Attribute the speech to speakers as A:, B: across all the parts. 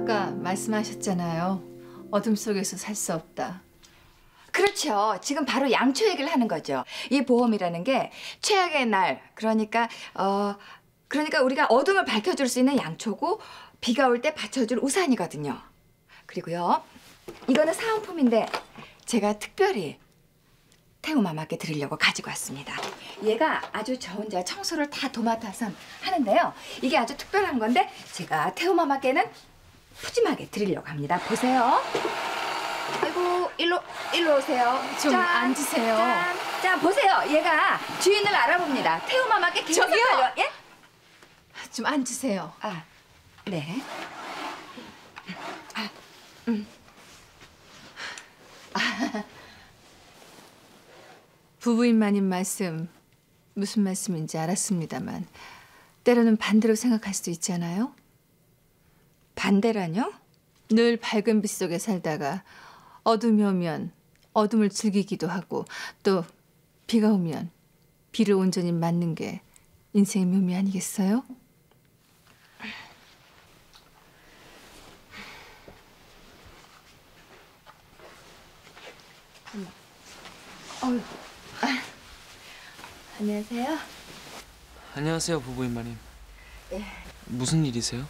A: 아까 말씀하셨잖아요. 어둠 속에서 살 수 없다.
B: 그렇죠. 지금 바로 양초 얘기를 하는 거죠. 이 보험이라는 게 최악의 날, 그러니까 어 그러니까 우리가 어둠을 밝혀줄 수 있는 양초고 비가 올 때 받쳐줄 우산이거든요. 그리고요, 이거는 사은품인데 제가 특별히 태우 마마께 드리려고 가지고 왔습니다. 얘가 아주 저 혼자 청소를 다 도맡아서 하는데요. 이게 아주 특별한 건데 제가 태우 마마께는 푸짐하게 드리려고 합니다. 보세요. 아이고 일로 일로 오세요.
A: 좀
B: 짠,
A: 앉으세요.
B: 짠, 짠 보세요. 얘가 주인을 알아봅니다. 태우 마마께 계속
A: 저기요!
B: 달려. 예?
A: 좀 앉으세요.
B: 아, 네.
A: 부부인 마님 말씀 무슨 말씀인지 알았습니다만 때로는 반대로 생각할 수도 있잖아요.
B: 반대라뇨?
A: 늘 밝은 빛 속에 살다가 어둠이 오면 어둠을 즐기기도 하고 또 비가 오면 비를 온전히 맞는 게 인생의 묘미 아니겠어요?
B: 어휴. 아, 안녕하세요.
C: 안녕하세요 부부인 마님.
B: 예.
C: 무슨 일이세요?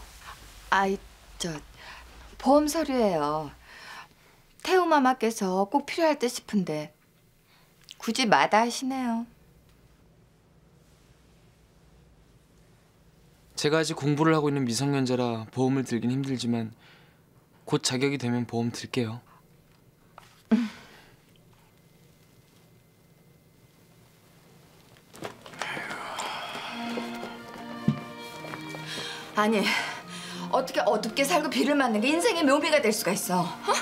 B: 아이 저 보험 서류예요. 태우 마마께서 꼭 필요할 듯 싶은데 굳이 마다하시네요.
C: 제가 아직 공부를 하고 있는 미성년자라 보험을 들긴 힘들지만 곧 자격이 되면 보험 들게요.
B: 아니 어떻게 어둡게 살고 비를 맞는 게 인생의 묘미가 될 수가 있어? 어?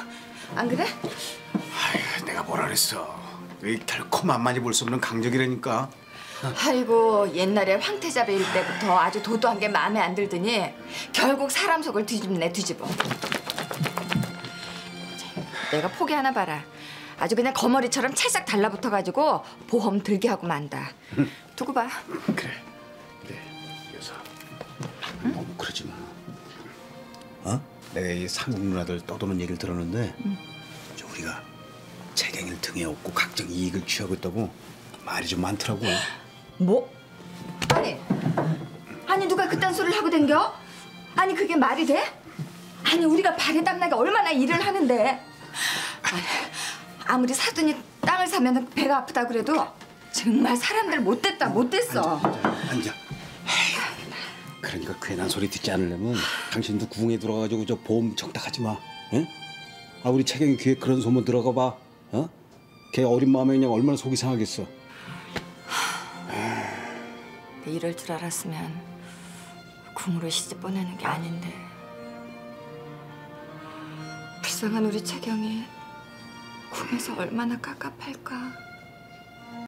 B: 안 그래?
D: 아휴, 내가 뭐라 그랬어. 이 결코 만만히 볼수 없는 강적이라니까.
B: 아이고 옛날에 황태자배일 때부터 아주 도도한 게 마음에 안 들더니 결국 사람 속을 뒤집네 뒤집어. 내가 포기 하나 봐라. 아주 그냥 거머리처럼 찰싹 달라붙어가지고 보험 들게 하고 만다. 두고 봐.
D: 그래, 내가 이 삼국 누나들 떠도는 얘기를 들었는데, 저 우리가 재경일 등에 업고 각종 이익을 취하고 있다고 말이 좀 많더라고.
B: 뭐? 아니, 아니 누가 그딴 소리를 하고 댕겨? 아니 그게 말이 돼? 아니 우리가 발에 땀나게 얼마나 일을 하는데 아니, 아무리 사돈이 땅을 사면 배가 아프다 그래도 정말 사람들 못됐다 못됐어
D: 앉아, 앉아. 에이, 그러니까 괜한 소리 듣지 않으려면 당신도 구흥에 들어가가지고 저 보험 청탁하지 마. 응? 아 우리 채경이 귀에 그런 소문 들어가 봐. 어? 걔 어린 마음에 그냥 얼마나 속이 상하겠어.
B: 이럴 줄 알았으면 궁으로 시집 보내는 게 아닌데 불쌍한 우리 채경이 궁에서 얼마나 깝깝할까